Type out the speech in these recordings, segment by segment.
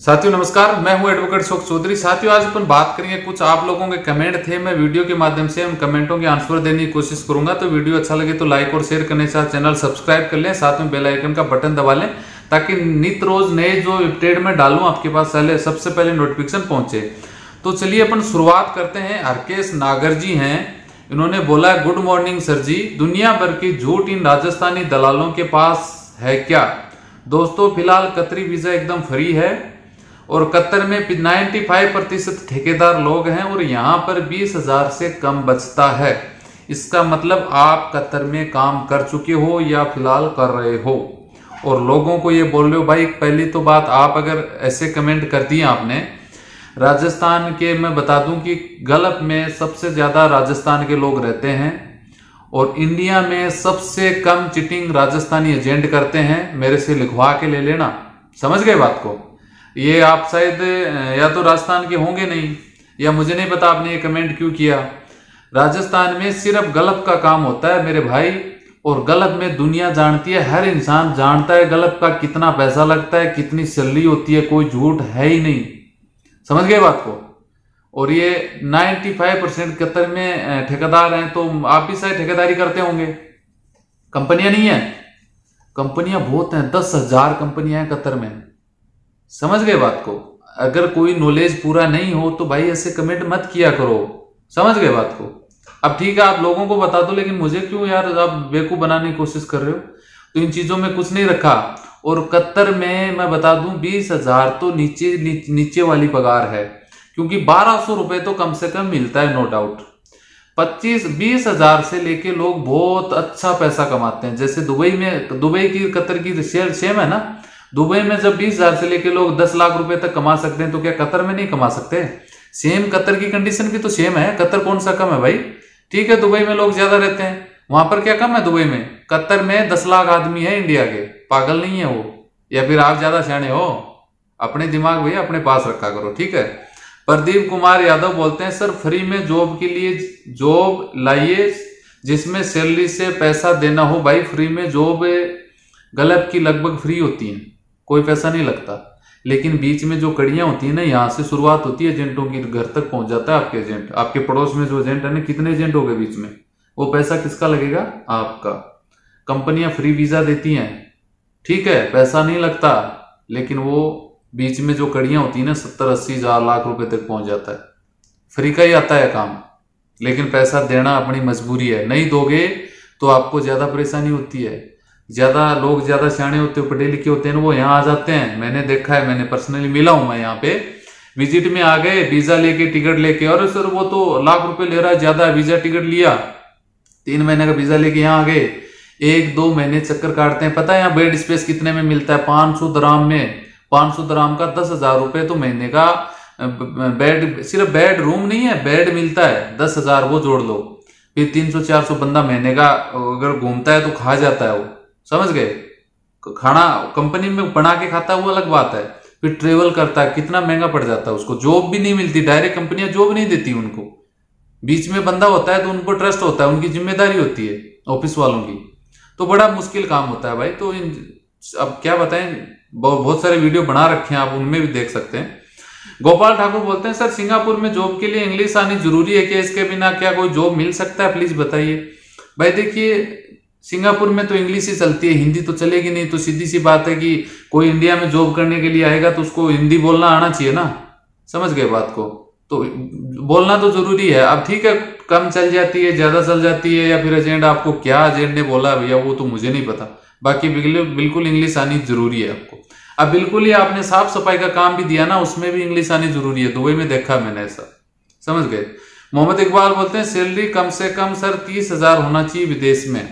साथियों, नमस्कार। मैं हूँ एडवोकेट शोक चौधरी। साथियों, आज अपन बात करेंगे कुछ आप लोगों के कमेंट थे। मैं वीडियो के माध्यम से उन कमेंटों के आंसर देने की कोशिश करूँगा। तो वीडियो अच्छा लगे तो लाइक और शेयर करने साथ चैनल सब्सक्राइब कर लें। साथ में बेल आइकन का बटन दबा लें ताकि नित रोज नए जो अपडेट में डालूं, आपके पास पहले, सबसे पहले नोटिफिकेशन पहुँचे। तो चलिए अपन शुरुआत करते हैं। हरकेश नागर जी हैं। इन्होंने बोला गुड मॉर्निंग सर जी। दुनिया भर की झूठ इन राजस्थानी दलालों के पास है क्या? दोस्तों, फ़िलहाल कतरी वीज़ा एकदम फ्री है। और कतर में 95 प्रतिशत ठेकेदार लोग हैं और यहाँ पर बीस हज़ार से कम बचता है। इसका मतलब आप कतर में काम कर चुके हो या फ़िलहाल कर रहे हो। और लोगों को ये बोल रहे हो, भाई, पहली तो बात आप अगर ऐसे कमेंट कर दिए आपने, राजस्थान के मैं बता दूँ कि गलत में सबसे ज़्यादा राजस्थान के लोग रहते हैं और इंडिया में सबसे कम चिटिंग राजस्थानी एजेंट करते हैं। मेरे से लिखवा के ले लेना। समझ गए बात को? ये आप शायद या तो राजस्थान के होंगे नहीं, या मुझे नहीं पता आपने ये कमेंट क्यों किया। राजस्थान में सिर्फ़ गलत का काम होता है मेरे भाई, और गलत में दुनिया जानती है, हर इंसान जानता है गलत का कितना पैसा लगता है, कितनी सैलरी होती है, कोई झूठ है ही नहीं। समझ गए बात को? और ये 95 परसेंट कतर में ठेकेदार हैं तो आप भी शायद ठेकेदारी करते होंगे। कंपनियाँ नहीं है? कंपनियाँ बहुत हैं, दस हज़ार कंपनियाँ हैं कतर में। समझ गए बात को। अगर कोई नॉलेज पूरा नहीं हो तो भाई ऐसे कमेंट मत किया करो। समझ गए बात को। अब ठीक है, आप लोगों को बता दो, लेकिन मुझे क्यों यार आप बेवकूफ़ बनाने की कोशिश कर रहे हो? तो इन चीज़ों में कुछ नहीं रखा। और कत्तर में मैं बता दूँ, बीस हज़ार तो नीचे नीचे वाली पगार है। क्योंकि बारह सौ रुपए तो कम से कम मिलता है नो डाउट पच्चीस, बीस हज़ार से लेके लोग बहुत अच्छा पैसा कमाते हैं। जैसे दुबई में, दुबई की कतर की शेयर सेम है ना? दुबई में जब बीस हज़ार से लेके लोग दस लाख रुपए तक कमा सकते हैं तो क्या कतर में नहीं कमा सकते? सेम कतर की कंडीशन भी तो सेम है। कतर कौन सा कम है भाई? ठीक है, दुबई में लोग ज़्यादा रहते हैं। वहाँ पर क्या कम है दुबई में? कतर में दस लाख आदमी है इंडिया के। पागल नहीं है वो। या फिर आप ज़्यादा सियाणे हो? अपने दिमाग भैया अपने पास रखा करो, ठीक है? प्रदीप कुमार यादव बोलते हैं, सर फ्री में जॉब के लिए जॉब लाइए, जिसमें सैलरी से पैसा देना हो भाई। फ्री में जॉब गलत की लगभग फ्री होती है। कोई पैसा नहीं लगता। लेकिन बीच में जो कड़ियाँ होती है ना, यहाँ से शुरुआत होती है एजेंटों की, घर तक पहुँच जाता है आपके एजेंट। आपके पड़ोस में जो एजेंट है ना, कितने एजेंट हो गए बीच में? वो पैसा किसका लगेगा? आपका। कंपनियाँ फ्री वीज़ा देती हैं। ठीक है, पैसा नहीं लगता, लेकिन वो बीच में जो कड़ियाँ होती है ना, सत्तर, अस्सी, हज़ार, लाख रुपए तक पहुँच जाता है। फ्री का ही आता है काम। लेकिन पैसा देना अपनी मजबूरी है। नहीं दोगे तो आपको ज़्यादा परेशानी होती है। ज़्यादा लोग ज़्यादा सियाणे होते हैं, पढ़े लिखे होते हैं, वो यहाँ आ जाते हैं। मैंने देखा है, मैंने पर्सनली मिला हूँ मैं यहाँ पे। विज़िट में आ गए वीज़ा लेके टिकट लेके, और सर वो तो लाख रुपए ले रहा है, ज़्यादा वीज़ा टिकट लिया। तीन महीने का वीज़ा लेके यहाँ आ गए। एक, दो महीने चक्कर काटते हैं। पता है यहाँ बेड स्पेस कितने में मिलता है? पाँच सौ दराम में। पाँच सौ दराम का दस हज़ार रुपए तो महीने का बेड सिर्फ़ बेड रूम नहीं है बेड मिलता है। दस हज़ार वो जोड़ लो। फिर तीन सौ, चार सौ बंदा महीने का अगर घूमता है तो खा जाता है वो। समझ गए? खाना कंपनी में बना के खाता वो अलग बात है। फिर ट्रेवल करता है कितना महँगा पड़ जाता है उसको जॉब भी नहीं मिलती डायरेक्ट कंपनियाँ जॉब नहीं देती उनको। बीच में बंदा होता है तो उनको ट्रस्ट होता है, उनकी ज़िम्मेदारी होती है ऑफ़िस वालों की। तो बड़ा मुश्किल काम होता है भाई। तो इन, अब क्या बताएँ बहुत सारे वीडियो बना रखे हैं, आप उनमें भी देख सकते हैं। गोपाल ठाकुर बोलते हैं, सर, सिंगापुर में जॉब के लिए इंग्लिश आनी ज़रूरी है क्या? इसके बिना क्या कोई जॉब मिल सकता है? प्लीज़ बताइए। भाई देखिए सिंगापुर में तो इंग्लिश ही चलती है, हिंदी तो चलेगी नहीं तो सीधी सी बात है कि कोई इंडिया में जॉब करने के लिए आएगा तो उसको हिंदी बोलना आना चाहिए ना? समझ गए बात को? तो बोलना तो ज़रूरी है। अब ठीक है, कम चल जाती है, ज़्यादा चल जाती है, या फिर एजेंट आपको क्या एजेंट ने बोला भैया, वो तो मुझे नहीं पता। बाकी बिल्कुल इंग्लिश आनी ज़रूरी है आपको। अब बिल्कुल ही आपने साफ़ सफ़ाई का काम भी दिया ना, उसमें भी इंग्लिश आनी ज़रूरी है। दुबई में देखा मैंने ऐसा। समझ गए? मोहम्मद इकबाल बोलते हैं सैलरी कम से कम सर तीस हज़ार होना चाहिए विदेश में।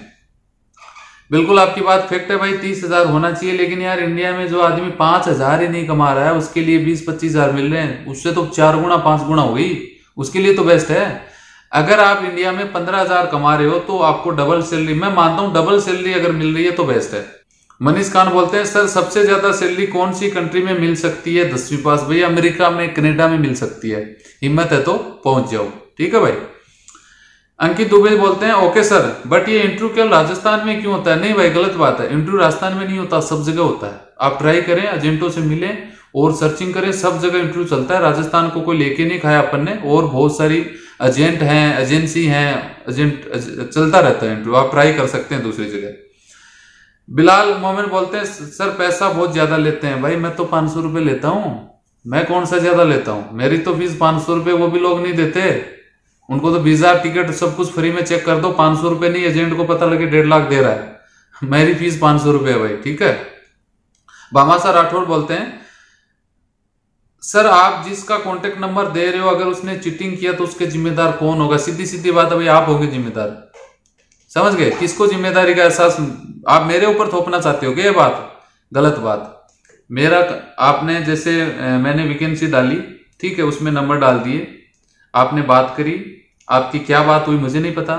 बिल्कुल आपकी बात फैक्ट है भाई, तीस हज़ार होना चाहिए, लेकिन यार इंडिया में जो आदमी पाँच हज़ार ही नहीं कमा रहा है, उसके लिए बीस, पच्चीस हज़ार मिल रहे हैं, उससे तो चार गुना पाँच गुना हो गई, उसके लिए तो बेस्ट है। अगर आप इंडिया में पंद्रह हज़ार कमा रहे हो तो आपको डबल सैलरी मैं मानता हूँ डबल सैलरी अगर मिल रही है तो बेस्ट है। मनीष खान बोलते हैं, सर, सबसे ज़्यादा सैलरी कौन सी कंट्री में मिल सकती है? दसवीं पास, भैया, अमेरिका में, कनेडा में मिल सकती है। हिम्मत है तो पहुँच जाओ। ठीक है भाई? अंकित दुबे बोलते हैं, ओके सर बट ये इंटरव्यू केवल राजस्थान में क्यों होता है? नहीं भाई, गलत बात है। इंटरव्यू राजस्थान में नहीं होता, सब जगह होता है। आप ट्राई करें एजेंटों से मिलें और सर्चिंग करें, सब जगह इंटरव्यू चलता है। राजस्थान को कोई लेके नहीं खाया अपन ने और बहुत सारी एजेंट हैं एजेंसी हैं एजेंट चलता रहता है इंटरव्यू आप ट्राई कर सकते हैं दूसरी जगह। बिलाल मोमिन बोलते हैं, सर, पैसा बहुत ज़्यादा लेते हैं भाई, मैं तो पाँच सौ रुपये लेता हूँ। मैं कौन सा ज़्यादा लेता हूँ? मेरी तो फ़ीस पाँच सौ रुपये वो भी लोग नहीं देते। उनको तो वीज़ा टिकट सब कुछ फ्री में चेक कर दो, पाँच सौ रुपये नहीं, एजेंट को पता लगे डेढ़ लाख दे रहा है। मेरी फ़ीस पाँच सौ रुपये है भाई, ठीक है? बामासा राठौर बोलते हैं, सर, आप जिसका कॉन्टेक्ट नंबर दे रहे हो, अगर उसने चीटिंग किया तो उसके जिम्मेदार कौन होगा? सीधी सीधी बात है भाई आप होगे जिम्मेदार। समझ गए? किसको ज़िम्मेदारी का एहसास, आप मेरे ऊपर थोपना चाहते हो ये बात? गलत बात। मेरा आपने जैसे मैंने वैकेंसी डाली, ठीक है, उसमें नंबर डाल दिए, आपने बात करी आपकी क्या बात हुई मुझे नहीं पता।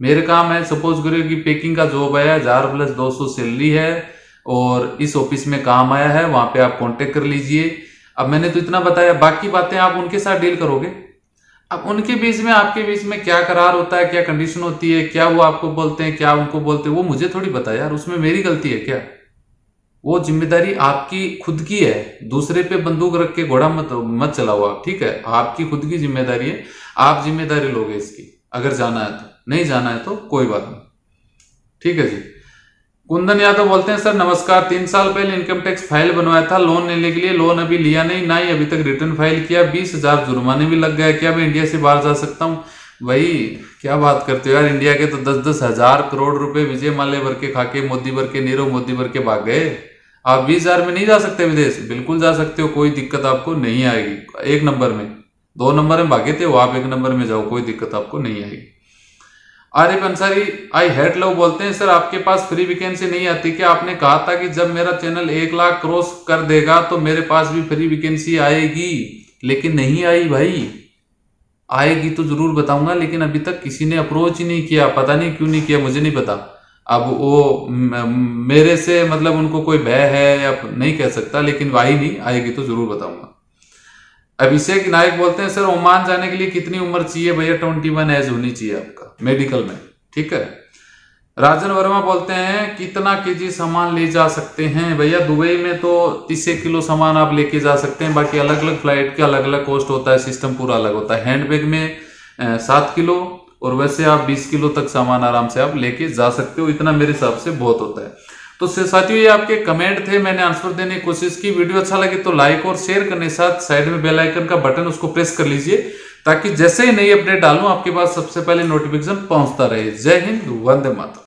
मेरे काम है सपोज़ करो कि पैकिंग का जॉब है हज़ार प्लस दो सौ सैलरी है और इस ऑफ़िस में काम आया है, वहाँ पे आप कांटेक्ट कर लीजिए। अब मैंने तो इतना बताया, बाकी बातें आप उनके साथ डील करोगे। अब उनके बीच में, आपके बीच में क्या करार होता है, क्या कंडीशन होती है, क्या वो आपको बोलते हैं, क्या उनको बोलते हैं, वो मुझे थोड़ी बताया यार, उसमें मेरी गलती है क्या? वो ज़िम्मेदारी आपकी खुद की है, दूसरे पे बंदूक रख के घोड़ा मत मत चलाओ आप, ठीक है? आपकी खुद की ज़िम्मेदारी है, आप ज़िम्मेदारी लोगे इसकी, अगर जाना है तो। नहीं जाना है तो कोई बात नहीं। ठीक है जी। कुंदन यादव बोलते हैं, सर, नमस्कार, तीन साल पहले इनकम टैक्स फ़ाइल बनवाया था लोन लेने के लिए लोन अभी लिया नहीं, ना ही अभी तक रिटर्न फ़ाइल किया, बीस हज़ार जुर्माने भी लग गया क्या मैं इंडिया से बाहर जा सकता हूँ? भाई, क्या बात करते हो यार इंडिया के तो दस दस हज़ार करोड़ रुपए विजय माले भर के खाके, मोदी भर के नीरव मोदी भर के भाग गए। आप बीस हज़ार में नहीं जा सकते विदेश। बिल्कुल जा सकते हो, कोई दिक्कत आपको नहीं आएगी। एक नंबर में। दो नंबर में भागे थे, वो आप एक नंबर में जाओ, कोई दिक्कत आपको नहीं आएगी। Arif Ansari I hate love बोलते हैं, सर, आपके पास फ्री वैकेंसी नहीं आती। क्या आपने कहा था कि जब मेरा चैनल एक लाख क्रॉस कर देगा तो मेरे पास भी फ्री वैकेंसी आएगी? लेकिन नहीं आई भाई। आएगी तो ज़रूर बताऊँगा, लेकिन अभी तक किसी ने अप्रोच ही नहीं किया। पता नहीं क्यों नहीं किया, मुझे नहीं पता। अब वो मेरे से मतलब उनको कोई भय है या नहीं कह सकता, लेकिन वाही नहीं, आएगी तो ज़रूर बताऊँगा। अभिषेक नायक बोलते हैं, सर, ओमान जाने के लिए कितनी उम्र चाहिए भैया? ट्वेंटी वन एज होनी चाहिए आपका, मेडिकल में, ठीक है? राजन वर्मा बोलते हैं, कितना केजी सामान ले जा सकते हैं भैया? दुबई में तो तीस किलो सामान आप लेके जा सकते हैं, बाकी अलग अलग फ़्लाइट के अलग अलग कॉस्ट होता है, सिस्टम पूरा अलग होता है। हैंडबैग में सात किलो और वैसे आप 20 किलो तक सामान आराम से आप लेके जा सकते हो, इतना मेरे हिसाब से बहुत होता है। तो साथियों, ये आपके कमेंट थे, मैंने आंसर देने की कोशिश की। वीडियो अच्छा लगे तो लाइक और शेयर करने साथ साइड में बेल आइकन का बटन उसको प्रेस कर लीजिए, ताकि जैसे ही नई अपडेट डालू, आपके पास सबसे पहले नोटिफिकेशन पहुँचता रहे। जय हिंद, वंदे मातरम।